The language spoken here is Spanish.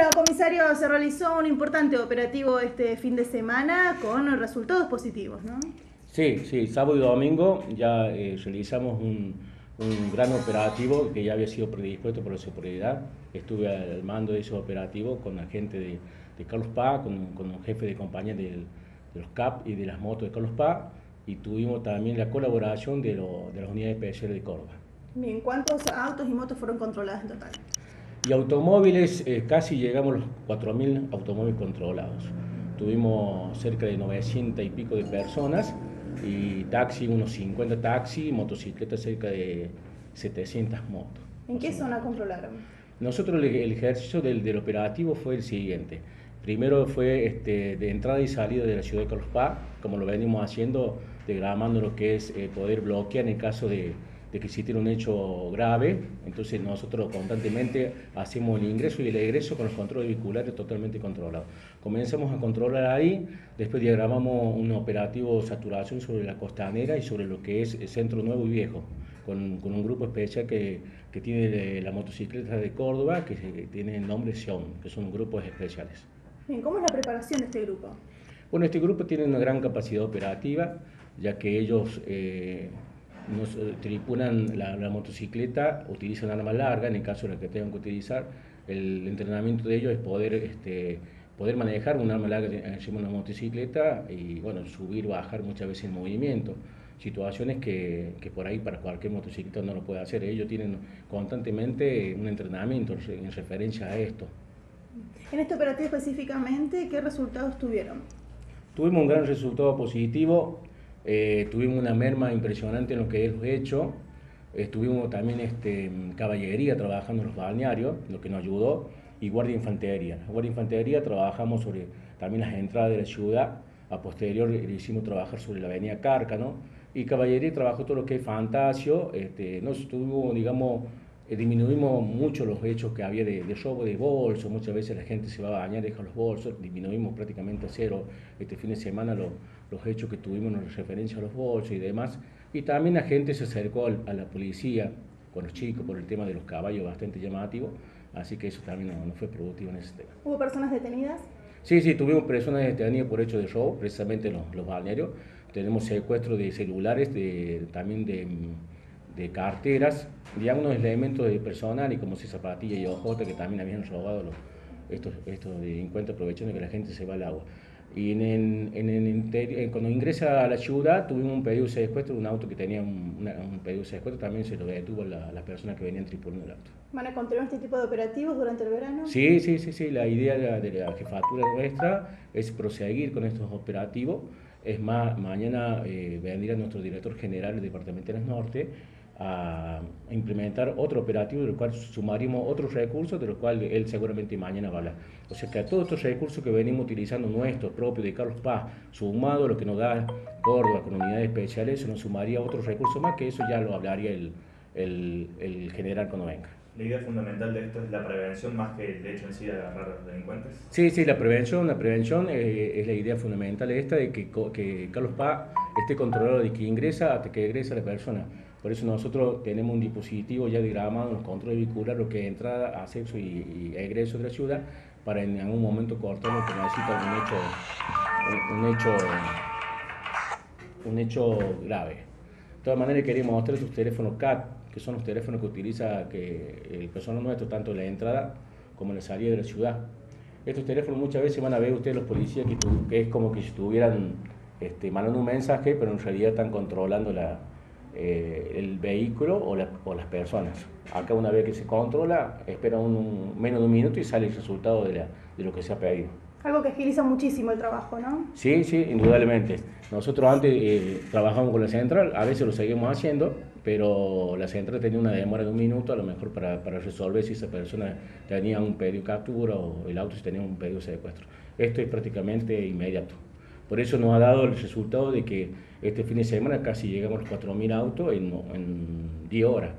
Bueno, comisario, se realizó un importante operativo este fin de semana con resultados positivos, ¿no? Sí, sí, sábado y domingo ya eh, realizamos un, gran operativo que ya había sido predispuesto por la seguridad. Estuve al mando de ese operativo con la gente de, Carlos Paz, con, con, un jefe de compañía de, los CAP y de las motos de Carlos Paz, y tuvimos también la colaboración de, de las unidades especiales de Córdoba. Bien, ¿cuántos autos y motos fueron controlados en total? Y automóviles, eh, casi llegamos a los 4.000 automóviles controlados. Tuvimos cerca de 900 y pico de personas y taxi, unos 50 taxis, motocicletas cerca de 700 motos. ¿En qué zona controlaron? Nosotros el, ejercicio del, del, operativo fue el siguiente. Primero fue este, de entrada y salida de la ciudad de Carlos Paz, como lo venimos haciendo, diagramando lo que es eh, poder bloquear en el caso de, de que tiene un hecho grave, entonces nosotros constantemente hacemos el ingreso y el egreso con los controles vehiculares totalmente controlados. Comenzamos a controlar ahí, después diagramamos un operativo de saturación sobre la costanera y sobre lo que es el Centro Nuevo y Viejo, con, con un grupo especial que, que tiene la motocicleta de Córdoba, que tiene el nombre Sion, que son grupos especiales. Bien, ¿cómo es la preparación de este grupo? Bueno, este grupo tiene una gran capacidad operativa, ya que ellos... Eh, nos eh, tripulan la, motocicleta, utilizan arma larga, en el caso de la que tengan que utilizar, el entrenamiento de ellos es poder, este, poder manejar un arma larga encima de una motocicleta y bueno, subir, bajar muchas veces en movimiento. Situaciones que, que, por ahí para cualquier motocicleta no lo puede hacer. Ellos tienen constantemente un entrenamiento en referencia a esto. En este operativo específicamente, ¿qué resultados tuvieron? Tuvimos un gran resultado positivo eh, tuvimos una merma impresionante en lo que es hecho. Estuvimos también este, caballería trabajando en los balnearios, lo que nos ayudó, y guardia infantería. La guardia infantería trabajamos sobre también las entradas de la ciudad. A posterior le hicimos trabajar sobre la avenida Cárcano. Y caballería trabajó todo lo que es fantasio. Este, nos tuvimos, digamos, eh, disminuimos mucho los hechos que había de, de, robo de bolsos, muchas veces la gente se va a bañar, deja los bolsos, disminuimos prácticamente a cero este fin de semana los hechos que tuvimos en referencia a los bolsos y demás. Y también la gente se acercó a la policía con los chicos por el tema de los caballos, bastante llamativo, así que eso también no, fue productivo en ese tema. ¿Hubo personas detenidas? Sí, sí, tuvimos personas detenidas por hecho de robo, precisamente los, los balnearios. Tenemos secuestro de celulares, de, también de de carteras, digamos, unos elementos de personal y como si zapatilla y ojota que también habían robado los, estos, estos delincuentes aprovechando que la gente se va al agua. Y en el, en el interior, eh, cuando ingresa a la ciudad, tuvimos un pedido de secuestro, un auto que tenía un, un pedido de secuestro, también se lo detuvo las la personas que venían tripulando el auto. ¿Van a continuar este tipo de operativos durante el verano? Sí, sí, sí, sí. La idea de la, de la jefatura nuestra es proseguir con estos operativos. Es más, mañana eh, vendrá nuestro director general del Departamento del Norte a implementar otro operativo del cual sumaríamos otros recursos de los cuales él seguramente mañana va a hablar. O sea que a todos estos recursos que venimos utilizando nuestros propios de Carlos Paz, sumado a lo que nos da Córdoba con unidades especiales, eso nos sumaría otros recursos más que eso ya lo hablaría el, el, el general cuando venga. ¿La idea fundamental de esto es la prevención más que el hecho en sí de agarrar a los delincuentes? Sí, sí, la prevención, la prevención eh, es la idea fundamental esta de que, que Carlos Paz esté controlado de que ingresa hasta que egresa la persona. Por eso nosotros tenemos un dispositivo ya diagramado en los controles vehiculares, lo que es entrada, acceso y, egreso de la ciudad, para en algún momento cortar lo que necesita un hecho, un, hecho, un hecho grave. De todas maneras queremos mostrar sus teléfonos CAT, que son los teléfonos que utiliza que el personal nuestro, tanto en la entrada como en la salida de la ciudad. Estos teléfonos muchas veces van a ver ustedes los policías que, que es como que estuvieran este, mandando un mensaje, pero en realidad están controlando la, eh, el vehículo o, las personas. Acá una vez que se controla, espera un, menos de un minuto y sale el resultado de, lo que se ha pedido. Algo que agiliza muchísimo el trabajo, ¿no? Sí, sí, indudablemente. Nosotros antes eh, trabajamos con la central, a veces lo seguimos haciendo, pero la central tenía una demora de un minuto a lo mejor para, para resolver si esa persona tenía un pedido de captura o el auto si tenía un pedido de secuestro. Esto es prácticamente inmediato. Por eso nos ha dado el resultado de que este fin de semana casi llegamos a los 4.000 autos en, en 10 horas.